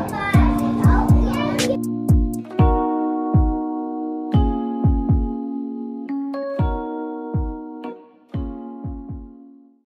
자.